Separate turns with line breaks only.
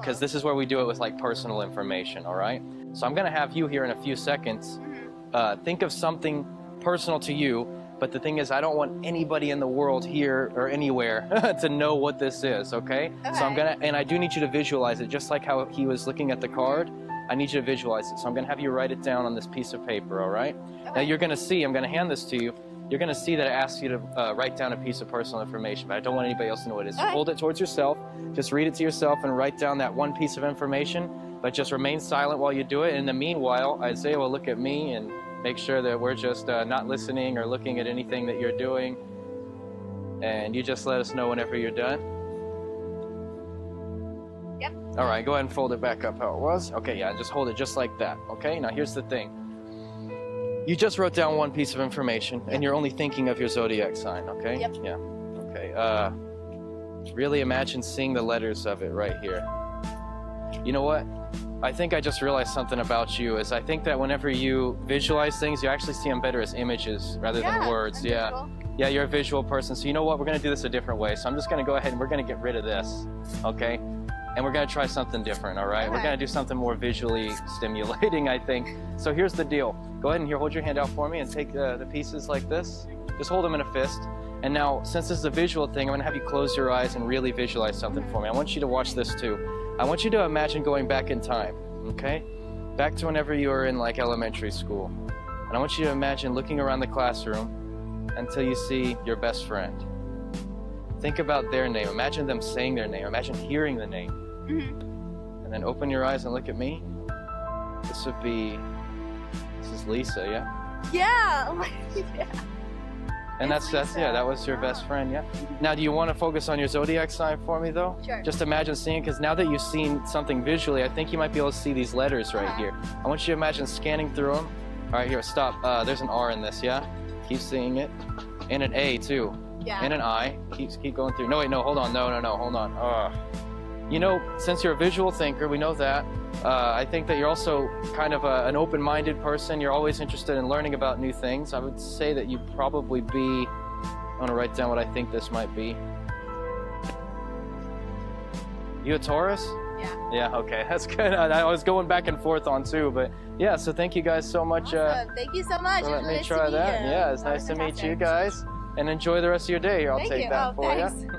because this is where we do it with like personal information, all right? So I'm going to have you here in a few seconds uh, think of something personal to you, but the thing is, I don't want anybody in the world here or anywhere to know what this is, okay? So I'm going to, and I do need you to visualize it, just like how he was looking at the card. I need you to visualize it. So I'm going to have you write it down on this piece of paper, all right? Now you're going to see, I'm going to hand this to you. You're going to see that it asks you to uh, write down a piece of personal information, but I don't want anybody else to know what it is. So
Okay.
hold it towards yourself. Just read it to yourself and write down that one piece of information, but just remain silent while you do it. In the meanwhile, Isaiah will look at me and make sure that we're just uh, not listening or looking at anything that you're doing. And you just let us know whenever you're done.
Yep.
All right, go ahead and fold it back up how it was. Okay, yeah, just hold it just like that. Okay, now here's the thing. You just wrote down one piece of information, and you're only thinking of your zodiac sign. Okay.
Yep.
Yeah. Okay. Uh, really imagine seeing the letters of it right here. You know what? I think I just realized something about you. Is I think that whenever you visualize things, you actually see them better as images rather
yeah,
than words. Yeah.
visual.
Yeah, you're a visual person. So you know what? We're going to do this a different way. So I'm just going to go ahead and we're going to get rid of this. Okay? And we're going to try something different, all right? We're going to do something more visually stimulating, I think. So here's the deal. Go ahead and here, hold your hand out for me and take uh, the pieces like this. Just hold them in a fist. And now, since this is a visual thing, I'm going to have you close your eyes and really visualize something for me. I want you to watch this too. I want you to imagine going back in time, okay? Back to whenever you were in like elementary school. And I want you to imagine looking around the classroom until you see your best friend. Think about their name. Imagine them saying their name. Imagine hearing the name.
Mhm.
And then open your eyes and look at me. This would be. This is Lisa, yeah?
Yeah. oh yeah.
And that's that's yeah, that was your best friend, yeah. Now, do you want to focus on your zodiac sign for me though?
Sure.
Just imagine seeing because now that you've seen something visually, I think you might be able to see these letters right
Uh-huh.
here. I want you to imagine scanning through them. All right, here, stop. Uh, there's an R in this, yeah. Keep seeing it, and an A too.
yeah.
and an I. Keep keep going through. No, wait, no, hold on. No, no, no, hold on. Ugh. You know, since you're a visual thinker, we know that. Uh, I think that you're also kind of a, an open-minded person. You're always interested in learning about new things. I would say that you probably be. I'm gonna write down what I think this might be. You a Taurus?
Yeah.
Yeah. Okay, that's good. I, I was going back and forth on two, but yeah. So thank you guys so much. Uh,
Thank you so much.
for
It was
letting me
nice
try
to meet
that.
you.
Yeah, it's nice to meet you guys. And enjoy the rest of your day. Here, I'll
Thank
take
you.
that
oh,
for you.
thanks.